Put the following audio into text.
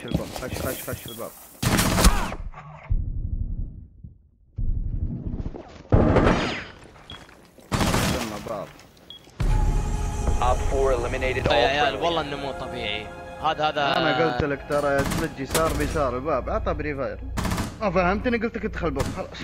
خش الباب خش خش خش الباب. Op 4 eliminated all يا عيال والله إنه مو طبيعي. هذا هذا. أنا قلت لك ترى يا سلج يسار بيسار الباب عطى بريفاير. ما فهمتني قلت لك ادخل الباب خلاص.